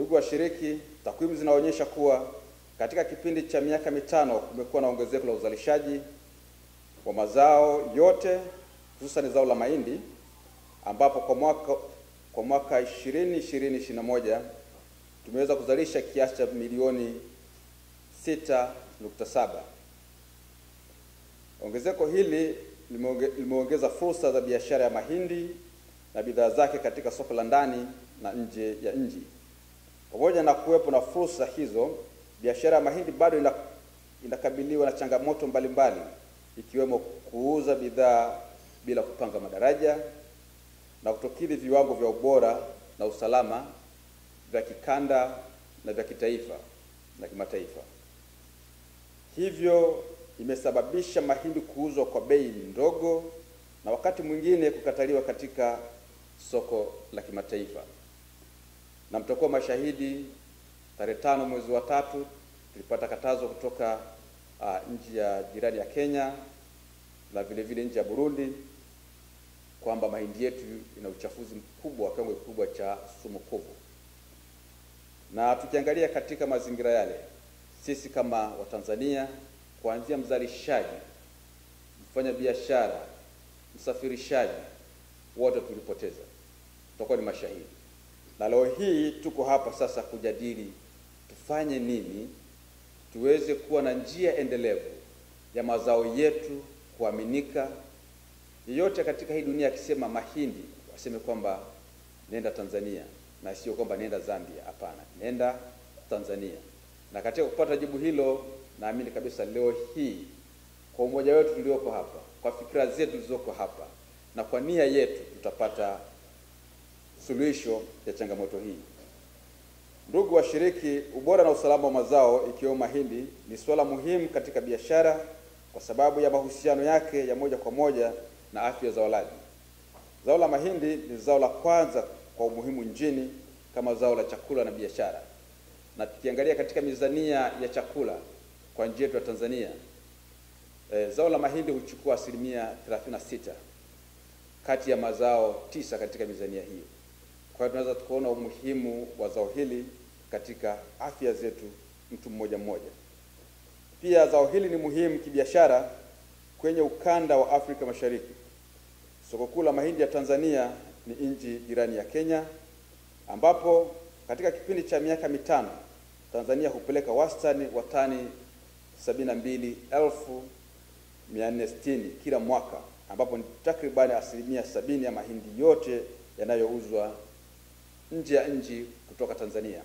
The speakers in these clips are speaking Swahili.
Ndugu washiriki, takwimu zinaonyesha kuwa katika kipindi cha miaka mitano kumekuwa na ongezeko la uzalishaji wa mazao yote hususan zao la mahindi ambapo kwa mwaka kwa mwaka 2020 2021 tumeweza kuzalisha kiasi cha milioni 6.7. Ongezeko hili limeonge- limeongeza fursa za biashara ya mahindi na bidhaa zake katika soko la ndani na nje ya nchi. Pamoja na kuwepo na fursa hizo, biashara ya mahindi bado inakabiliwa na changamoto mbalimbali ikiwemo kuuza bidhaa bila kupanga madaraja na kutokidhi viwango vya ubora na usalama vya kikanda na vya kitaifa na kimataifa. Hivyo imesababisha mahindi kuuzwa kwa bei ndogo na wakati mwingine kukataliwa katika soko la kimataifa. Na mtakuwa mashahidi, tarehe tano mwezi wa tatu tulipata katazo kutoka uh, nchi ya jirani ya Kenya na vile vile nchi ya Burundi kwamba mahindi yetu ina uchafuzi mkubwa wa kiwango kikubwa cha sumu kuvu. Na tukiangalia katika mazingira yale, sisi kama Watanzania, kuanzia mzalishaji, mfanya biashara, msafirishaji, wote tulipoteza, tutakuwa ni mashahidi. Na leo hii tuko hapa sasa kujadili tufanye nini tuweze kuwa na njia endelevu ya mazao yetu kuaminika. Yeyote katika hii dunia akisema mahindi, waseme kwamba nenda Tanzania na sio kwamba nenda Zambia. Hapana, nenda Tanzania. Na katika kupata jibu hilo, naamini kabisa leo hii kwa umoja wetu tulioko hapa, kwa fikra zetu zilizoko hapa na kwa nia yetu, tutapata suluhisho ya changamoto hii. Ndugu washiriki, ubora na usalama wa mazao ikiwemo mahindi ni suala muhimu katika biashara kwa sababu ya mahusiano yake ya moja kwa moja na afya za walaji. Zao la mahindi ni zao la kwanza kwa umuhimu nchini kama zao la chakula na biashara, na tukiangalia katika mizania ya chakula kwa nchi yetu ya Tanzania e, zao la mahindi huchukua asilimia 36 kati ya mazao tisa katika mizania hiyo. Kwa hiyo tunaweza tukaona umuhimu wa zao hili katika afya zetu mtu mmoja mmoja. Pia zao hili ni muhimu kibiashara kwenye ukanda wa Afrika Mashariki. Soko kuu la mahindi ya Tanzania ni nchi jirani ya Kenya, ambapo katika kipindi cha miaka mitano Tanzania hupeleka wastani wa tani 72,460 kila mwaka, ambapo ni takribani asilimia sabini ya mahindi yote yanayouzwa nje ya nchi kutoka Tanzania.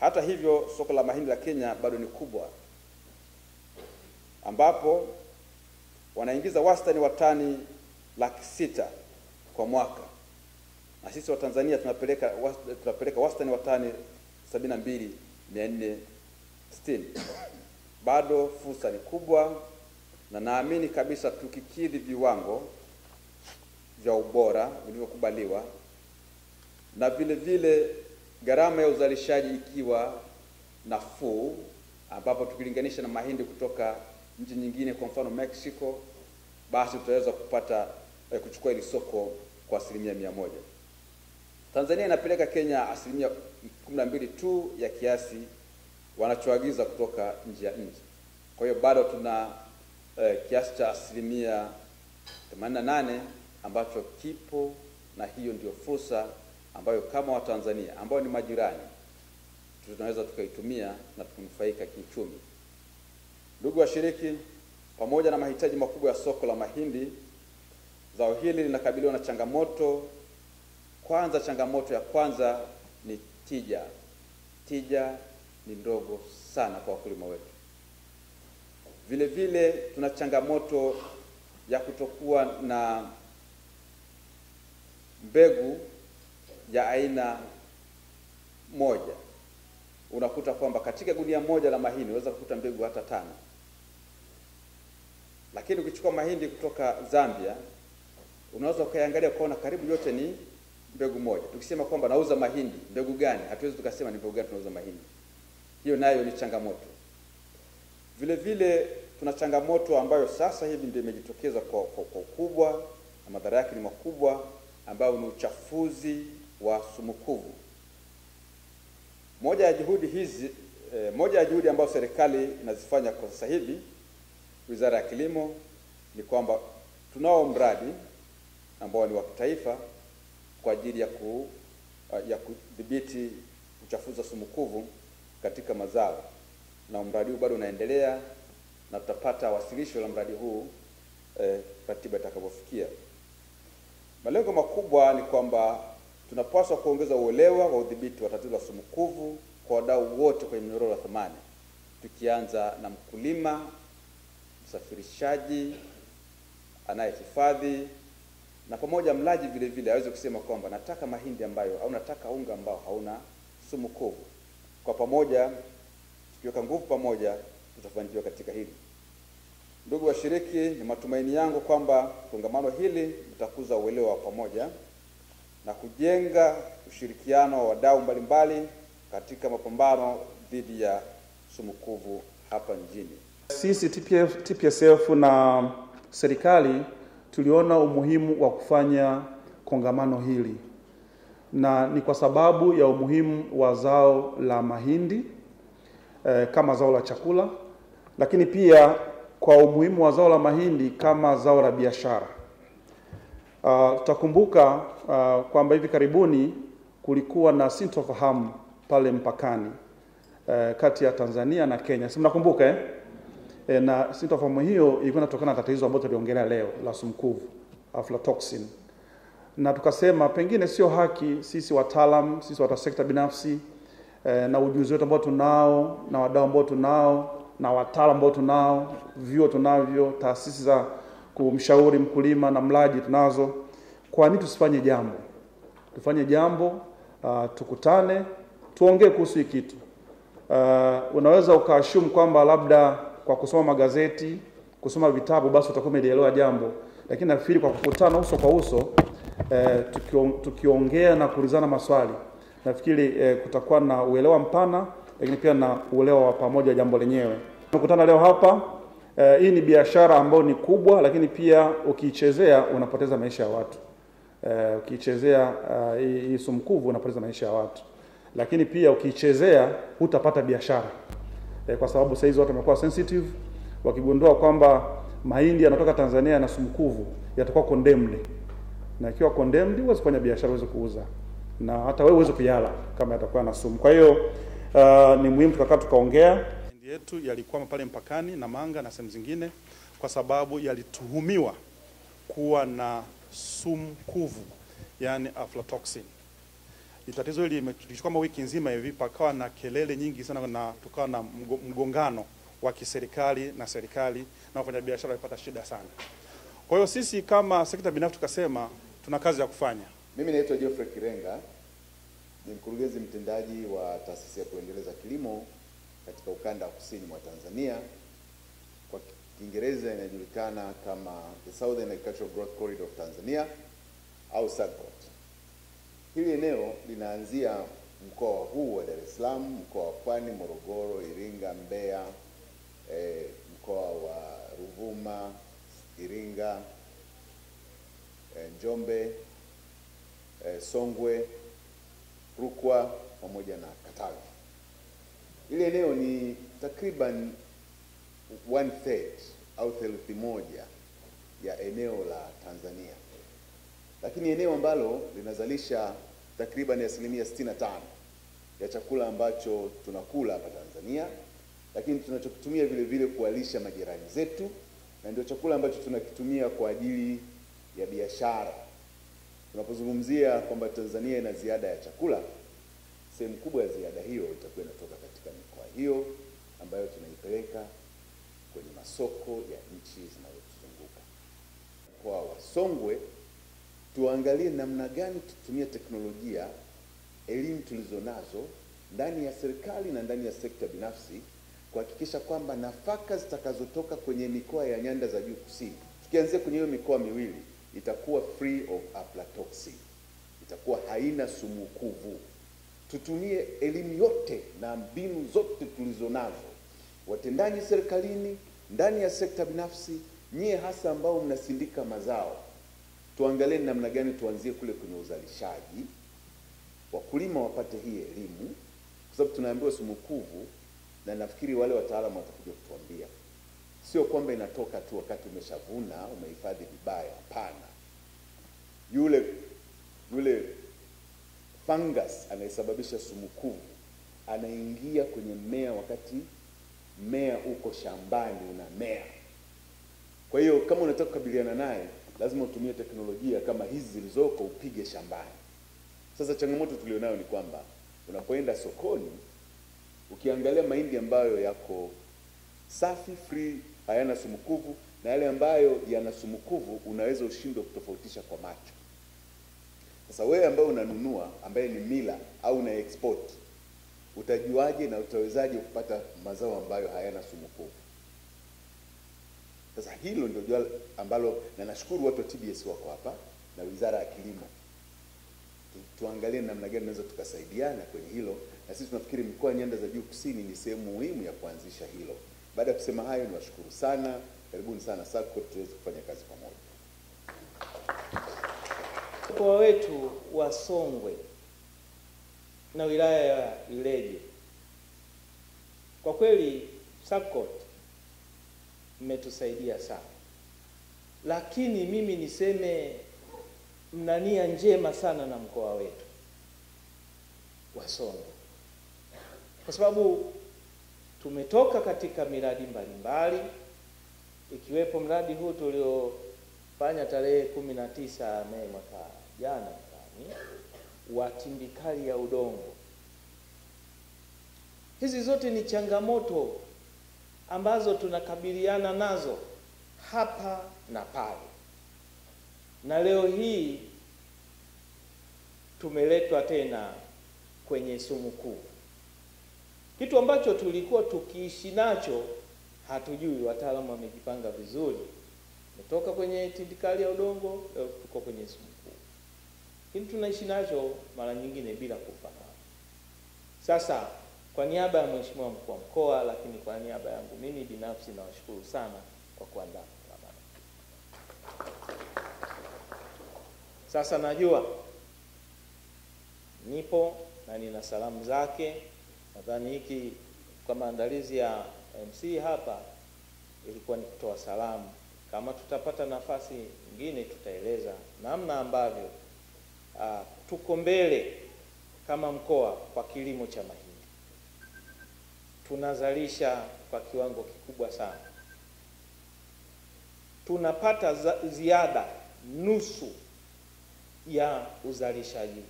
Hata hivyo, soko la mahindi la Kenya bado ni kubwa, ambapo wanaingiza wastani wa tani laki sita kwa mwaka, na sisi wa Tanzania tunapeleka tunapeleka wastani wa tani sabini na mbili mia nne sitini. Bado fursa ni kubwa, na naamini kabisa tukikidhi viwango vya ubora vilivyokubaliwa na vile vile gharama ya uzalishaji ikiwa nafuu, ambapo tukilinganisha na mahindi kutoka nchi nyingine, kwa mfano Mexico, basi tutaweza kupata eh, kuchukua hili soko kwa asilimia mia moja. Tanzania inapeleka Kenya asilimia kumi na mbili tu ya kiasi wanachoagiza kutoka nje ya nchi. Kwa hiyo bado tuna eh, kiasi cha asilimia 88 ambacho kipo, na hiyo ndio fursa ambayo kama Watanzania ambao ni majirani tunaweza tukaitumia na tukunufaika kiuchumi. Ndugu washiriki, pamoja na mahitaji makubwa ya soko la mahindi, zao hili linakabiliwa na changamoto. Kwanza, changamoto ya kwanza ni tija. Tija ni ndogo sana kwa wakulima wetu. Vile vile tuna changamoto ya kutokuwa na mbegu ya aina moja. Unakuta kwamba katika gunia moja la mahindi unaweza kukuta mbegu hata tano, lakini ukichukua mahindi kutoka Zambia unaweza ukaiangalia ukaona karibu yote ni mbegu moja. Tukisema kwamba nauza mahindi, mbegu gani? Hatuwezi tukasema ni mbegu gani tunauza mahindi. Hiyo nayo ni changamoto. Vile vile tuna changamoto ambayo sasa hivi ndio imejitokeza kwa ukubwa na madhara yake ni makubwa, ambayo ni uchafuzi wa sumukuvu. Moja ya juhudi hizi eh, moja ya juhudi ambazo serikali inazifanya kwa sasa hivi, Wizara ya Kilimo, ni kwamba tunao mradi ambao ni wa kitaifa kwa ajili ya ku, ya kudhibiti uchafuzi wa sumukuvu katika mazao, na mradi huu bado unaendelea na tutapata wasilisho la mradi huu eh, ratiba itakavyofikia. Malengo makubwa ni kwamba tunapaswa kuongeza uelewa wa udhibiti wa tatizo la sumukuvu kwa wadau wote kwenye mnyororo wa thamani, tukianza na mkulima, msafirishaji, anayehifadhi na pamoja mlaji vile vile aweze kusema kwamba nataka mahindi ambayo au nataka unga ambao hauna sumukuvu. Kwa pamoja, tukiweka nguvu pamoja, tutafanikiwa katika hili. Ndugu washiriki, ni matumaini yangu kwamba kongamano hili litakuza uelewa wa pamoja na kujenga ushirikiano wa wadau mbalimbali katika mapambano dhidi ya sumukuvu hapa nchini. Sisi TPF, TPSF na serikali tuliona umuhimu wa kufanya kongamano hili, na ni kwa sababu ya umuhimu wa zao la mahindi eh, kama zao la chakula, lakini pia kwa umuhimu wa zao la mahindi kama zao la biashara. Uh, tutakumbuka uh, kwamba hivi karibuni kulikuwa na sintofahamu pale mpakani uh, kati ya Tanzania na Kenya, si mnakumbuka eh? E, na sintofahamu hiyo ilikuwa inatokana na tatizo ambalo tuliongelea leo la sumukuvu aflatoxin, na tukasema pengine sio haki sisi wataalamu, sisi watu wa sekta binafsi eh, na ujuzi wetu ambao tunao na wadau ambao tunao na wataalamu ambao tunao, vyuo tunavyo, taasisi za kumshauri mkulima na mlaji tunazo. Kwa nini tusifanye jambo? Tufanye jambo, uh, tukutane, tuongee kuhusu hii kitu. Uh, unaweza ukaashumu kwamba labda kwa kusoma magazeti, kusoma vitabu basi utakuwa umelielewa jambo, lakini nafikiri kwa kukutana uso kwa uso eh, tukiongea na kuulizana maswali nafikiri eh, kutakuwa na uelewa mpana, lakini pia na uelewa wa pamoja jambo lenyewe. Tumekutana leo hapa eh, hii ni biashara ambayo ni kubwa, lakini pia ukiichezea unapoteza maisha ya watu eh, ukiichezea uh, hii, hii sumukuvu unapoteza maisha ya watu, lakini pia ukiichezea hutapata biashara eh, kwa sababu sasa hizi watu wamekuwa sensitive, wakigundua kwamba mahindi yanatoka Tanzania na sumukuvu yatakuwa condemned, na ikiwa condemned huwezi kufanya biashara, huwezi kuuza na hata wewe huwezi kuyala kama yatakuwa na sumu. Kwa hiyo uh, ni muhimu tukakaa tukaongea. Yetu yalikwama pale mpakani na Manga na sehemu zingine, kwa sababu yalituhumiwa kuwa na sumu kuvu, yani aflatoxin. Tatizo hili limechukua kama wiki nzima hivi, pakawa na kelele nyingi sana na tukawa na mgongano wa kiserikali na serikali na wafanyabiashara walipata shida sana. Kwa hiyo sisi kama sekta binafsi tukasema tuna kazi ya kufanya. Mimi naitwa Geoffrey Kirenga, ni mkurugenzi mtendaji wa taasisi ya kuendeleza kilimo katika ukanda wa kusini mwa Tanzania. Kwa Kiingereza inajulikana kama the Southern Agricultural Growth Corridor of Tanzania au SAGCOT. Hili eneo linaanzia mkoa huu wa Dar es Salaam, mkoa wa Pwani, Morogoro, Iringa, Mbeya, eh, mkoa wa Ruvuma, Iringa, eh, Njombe, eh, Songwe, Rukwa pamoja na Katavi. Hili eneo ni takriban one third au theluthi moja ya eneo la Tanzania, lakini eneo ambalo linazalisha takriban asilimia 65 ya chakula ambacho tunakula hapa Tanzania, lakini tunachokitumia vile vile kuwalisha majirani zetu, na ndio chakula ambacho tunakitumia kwa ajili ya biashara. Tunapozungumzia kwamba Tanzania ina ziada ya chakula, sehemu kubwa ya ziada hiyo itakuwa inatoka katika mikoa hiyo ambayo tunaipeleka kwenye masoko ya nchi zinazotuzunguka. Mkoa wa Songwe, tuangalie namna gani tutumia teknolojia, elimu tulizonazo ndani ya serikali na ndani ya sekta binafsi kuhakikisha kwamba nafaka zitakazotoka kwenye mikoa ya nyanda za juu kusini, tukianzia kwenye hiyo mikoa miwili, itakuwa free of aflatoxin, itakuwa haina sumu kuvu. Tutumie elimu yote na mbinu zote tulizo nazo, watendaji serikalini, ndani ya sekta binafsi, nyie hasa ambao mnasindika mazao, tuangalie namna gani tuanzie kule kwenye uzalishaji, wakulima wapate hii elimu, kwa sababu tunaambiwa sumukuvu, na nafikiri wale wataalamu watakuja kutuambia, sio kwamba inatoka tu wakati umeshavuna umehifadhi vibaya. Hapana, yule yule fungus anayesababisha sumu sumukuvu anaingia kwenye mmea wakati mmea uko shambani unamea. Kwa hiyo kama unataka kukabiliana naye, lazima utumie teknolojia kama hizi zilizoko, upige shambani. Sasa changamoto tulionayo ni kwamba unapoenda sokoni, ukiangalia mahindi ambayo yako safi free, hayana sumukuvu, na yale ambayo yana sumukuvu, unaweza ushindwe kutofautisha kwa macho. Sasa wewe ambaye unanunua, ambaye ni mila au una export, utajuaje na utawezaje kupata mazao ambayo hayana sumu sumukuvu? Sasa hilo ndio jua ambalo, na nashukuru watu wa TBS wako hapa na Wizara ya Kilimo, Tu- tuangalie namna gani tunaweza tukasaidiana kwenye hilo, na sisi tunafikiri mkoa Nyanda za Juu Kusini ni sehemu muhimu ya kuanzisha hilo. Baada ya kusema hayo, niwashukuru sana, karibuni sana SACCO, tuweze kufanya kazi pamoja. Mkoa wetu wa Songwe na wilaya ya Ileje, kwa kweli SACCOT mmetusaidia sana, lakini mimi niseme mna nia njema sana na mkoa wetu wa Songwe, kwa sababu tumetoka katika miradi mbalimbali ikiwepo mradi huu tuliofanya tarehe kumi na tisa Mei mwaka jana ndani wa tindikali ya udongo. Hizi zote ni changamoto ambazo tunakabiliana nazo hapa na pale, na leo hii tumeletwa tena kwenye sumu kuu, kitu ambacho tulikuwa tukiishi nacho hatujui. Wataalamu wamejipanga vizuri, umetoka kwenye tindikali ya udongo, tuko kwenye sumukuvu, lakini tunaishi nacho mara nyingine bila kufahamu. Sasa kwa niaba ya Mheshimiwa mkuu wa mkoa, lakini kwa niaba yangu mimi binafsi nawashukuru sana kwa kuandaa kongamano. Sasa najua nipo na nina salamu zake. Nadhani hiki kwa maandalizi ya MC hapa ilikuwa ni kutoa salamu. Kama tutapata nafasi nyingine, tutaeleza namna ambavyo ah, tuko mbele kama mkoa kwa kilimo cha mahindi. Tunazalisha kwa kiwango kikubwa sana, tunapata ziada nusu ya uzalishaji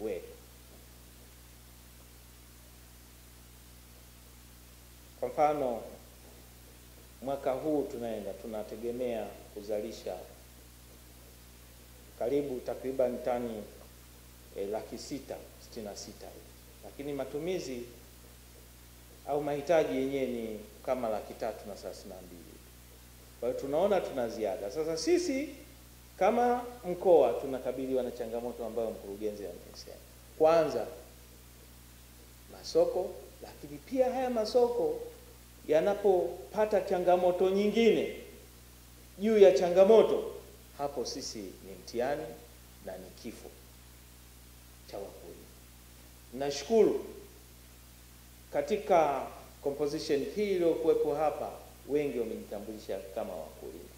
wetu. Kwa mfano mwaka huu tunaenda tunategemea kuzalisha karibu takriban tani e, laki sita sitini na sita lakini matumizi au mahitaji yenyewe ni kama laki tatu na thelathini na mbili. Kwa hiyo tunaona tuna ziada. Sasa sisi kama mkoa tunakabiliwa na changamoto ambayo mkurugenzi amesema. Kwanza masoko, lakini pia haya masoko yanapopata changamoto nyingine juu ya changamoto, hapo sisi ni mtihani na ni kifo cha wakulima. Nashukuru katika composition hii iliyokuwepo hapa, wengi wamejitambulisha kama wakulima.